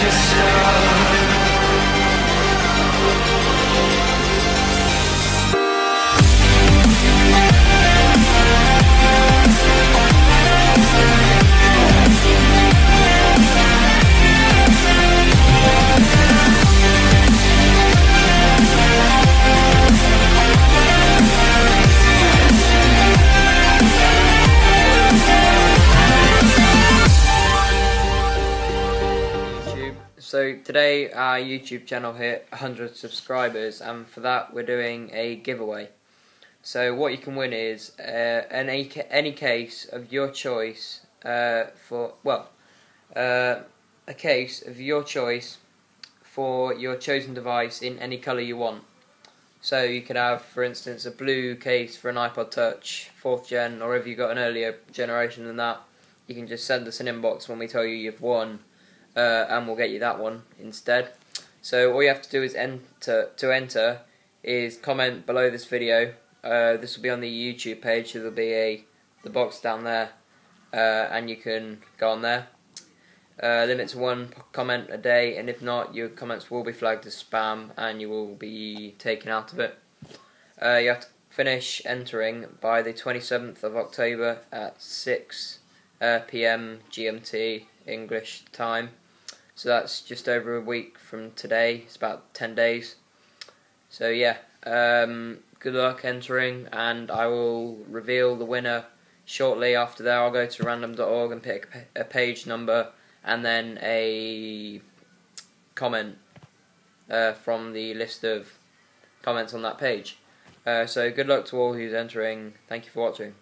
yourself today our YouTube channel hit 100 subscribers, and for that we're doing a giveaway. So what you can win is uh, any any case of your choice uh, for well, uh, a case of your choice for your chosen device in any colour you want. So you could have, for instance, a blue case for an iPod Touch, fourth gen, or if you've got an earlier generation than that, you can just send us an inbox when we tell you you've won, uh, and we'll get you that one instead. So all you have to do is enter to enter is comment below this video. Uh, this will be on the YouTube page, so there'll be a the box down there, uh, and you can go on there. Uh, limit to one comment a day, and if not, your comments will be flagged as spam, and you will be taken out of it. Uh, you have to finish entering by the 27th of October at 6 uh, p.m. GMT English time. So that's just over a week from today. It's about 10 days. So yeah, um, good luck entering, and I will reveal the winner shortly after that. I'll go to random.org and pick a page number and then a comment uh, from the list of comments on that page. Uh, so good luck to all who's entering. Thank you for watching.